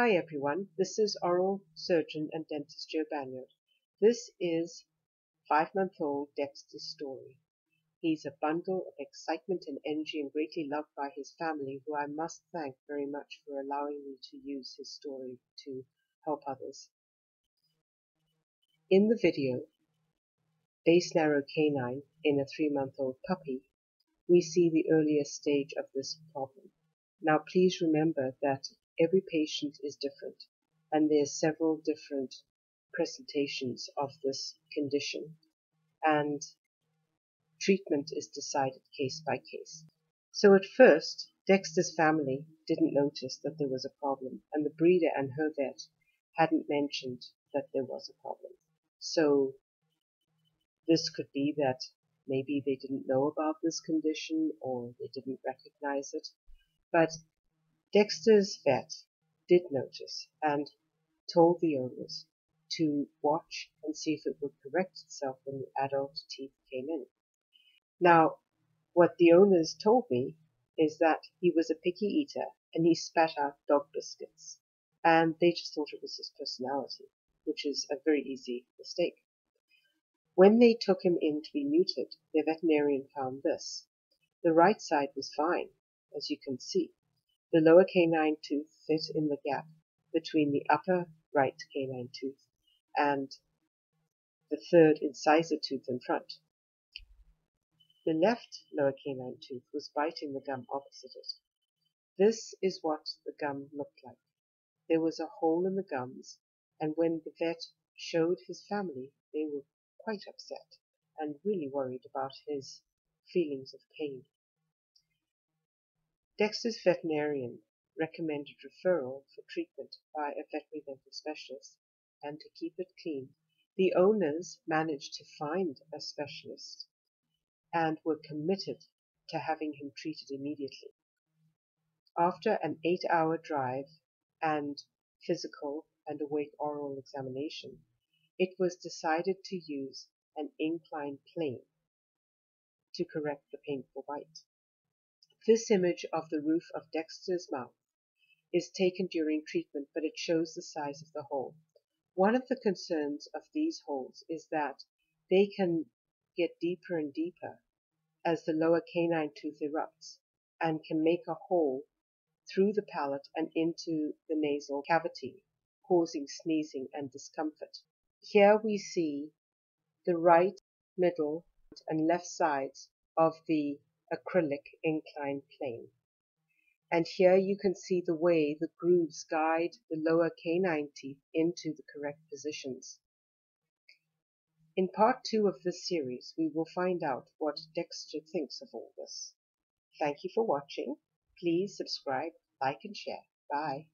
Hi everyone, this is oral surgeon and dentist Jo Banyard. This is five-month-old Dexter's story. He's a bundle of excitement and energy and greatly loved by his family, who I must thank very much for allowing me to use his story to help others. In the video, Base Narrow Canine in a three-month-old puppy, we see the earliest stage of this problem. Now please remember that every patient is different and there's several different presentations of this condition and treatment is decided case by case. So at first, Dexter's family didn't notice that there was a problem and the breeder and her vet hadn't mentioned that there was a problem. So this could be that maybe they didn't know about this condition or they didn't recognize it. But Dexter's vet did notice and told the owners to watch and see if it would correct itself when the adult teeth came in. Now, what the owners told me is that he was a picky eater and he spat out dog biscuits. And they just thought it was his personality, which is a very easy mistake. When they took him in to be neutered, their veterinarian found this. The right side was fine, as you can see. The lower canine tooth fit in the gap between the upper right canine tooth and the third incisor tooth in front. The left lower canine tooth was biting the gum opposite it. This is what the gum looked like. There was a hole in the gums, and when the vet showed his family, they were quite upset and really worried about his feelings of pain. Dexter's veterinarian recommended referral for treatment by a veterinary specialist, and to keep it clean, the owners managed to find a specialist and were committed to having him treated immediately. After an eight hour drive and physical and awake oral examination, it was decided to use an inclined plane to correct the painful bite. This image of the roof of Dexter's mouth is taken during treatment, but it shows the size of the hole. One of the concerns of these holes is that they can get deeper and deeper as the lower canine tooth erupts and can make a hole through the palate and into the nasal cavity, causing sneezing and discomfort. Here we see the right, middle, and left sides of the acrylic inclined plane. And here you can see the way the grooves guide the lower canine teeth into the correct positions. In part two of this series, we will find out what Dexter thinks of all this. Thank you for watching. Please subscribe, like, and share. Bye.